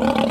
Oh.